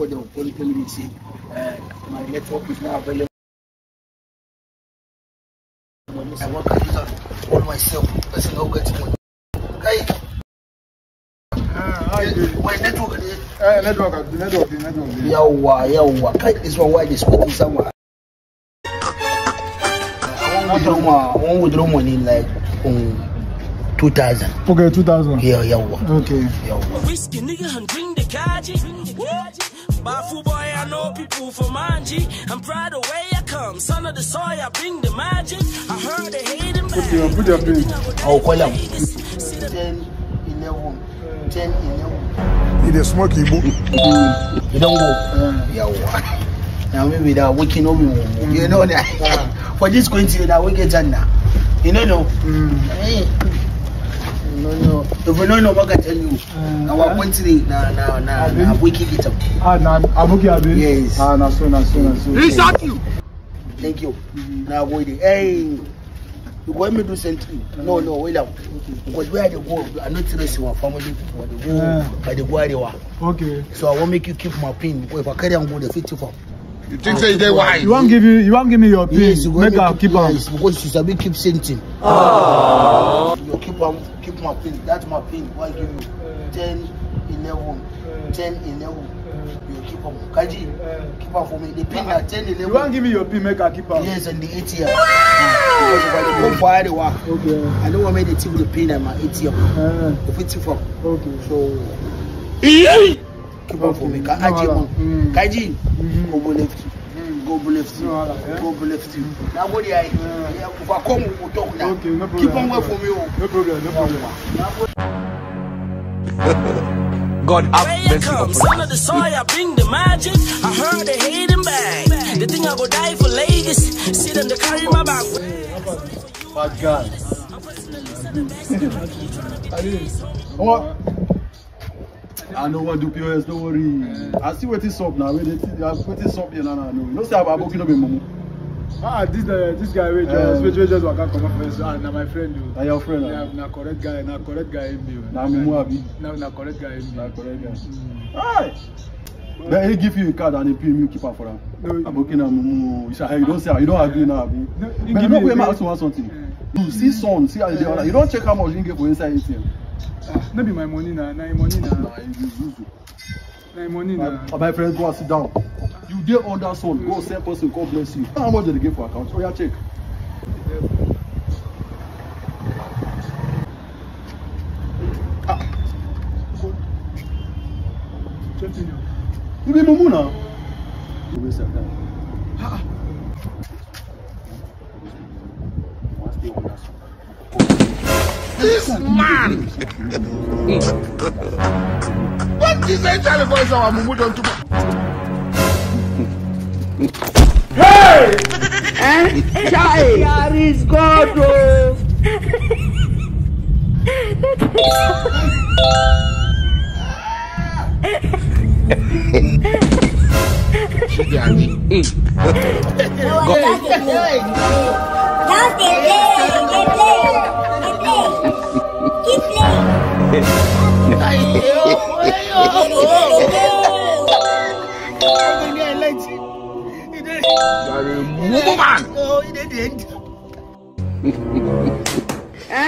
for the phone tell me uh, my network is now available. I want to use it all myself. Person no get money. Hey, Ah, how you doing? my network is Eh, network, the network, the network. the- yawa yawa kai this one why they squatting somewhere. I want withdraw I want withdraw money like um two thousand. Okay, 2000. Yeah yawa Okay. yawa. Whiskey nigga and bring the kaji. Bafut boy, I know people from Manji. I'm proud of where I come. Son of the soil, I bring the magic. I heard they hate him Put your, put your pin. I'll call them. 10, 11, 10, 11. He dey smoke Igbo. You don't go. Mm. Yawa. Now maybe that waking up you know that mm. for this going to that we get done now. You know no. Mm. Hey. No no. If you don't know what I tell you. Our country na na na na wiki it up. Ah, na Aboki Abi? Yes. Ah, na so, na so, na so. you. Thank you. Now wait. Hey. You go me do something. No no wait up. Because where they go, I not interested in my family. Where they go, Yeah. I they go where they were. Okay. So I won't make you keep my pin. Because if I carry on go, the 50 for. You think say they wise? You want give you, you want give me your pin? Yes, you go Make make her keep am. yes, because you sabi keep same You keep one keep my pain that my pain why give you ten eleven ten eleven you keep am kaji keep am for me the pain na ten eleven. you wan give me your pin, make i keep am. yes and the atm. go for hard work. okay. i no wan make the thief dey pain na my atm. you fit thief am. okay. so. keep am for me kaji mm. kaji mm-hmm. omo left. Go go left. No wahala, eh? Go go. Now go there. If I come, we go talk now. Okay, no problem. Keep on work for me. oh. No problem, no problem. God have mercy come, upon son of the soil, I bring the magic. I heard they hate him back. They think I go die for Lagos. See them, they carry my back. Bad guy. What? I know what do POS, don't worry. I see what is up now. Wait, what is up here now? No, no, say about Aboki no be mumu. Ah, this uh, this guy wey just Eh. wey just waka comot first. Ah, na my friend o. Na your friend, Na ah? na correct guy, na correct guy him be o. Na mumu abi? Na na correct guy him be. Na correct guy. Mm. Hi. Then he give you a card and he pay me keep am for am. No, Aboki na mumu. You say you don't say you don't agree now abi. No, he But you know where my you one something. You see son, see how they dey order. You don't check how much you get for inside ATM. Ah, no be my money na, na him money na. Nah, you. Na him money na. My, my friend, go and sit down. You dey that. sun, go send person, God bless you. How much did they give for account? Oh yeah, check. Twenty million. You be mumu now. You waste your time. this man? what is HIV for is our mumu don tuba? Hey! eh? Chai! Here is God, oh! Chidiani. Hey! Hey! Hey! 哎呦，哎呦，老公，老公，你还来气？你这，我都忘了。哎。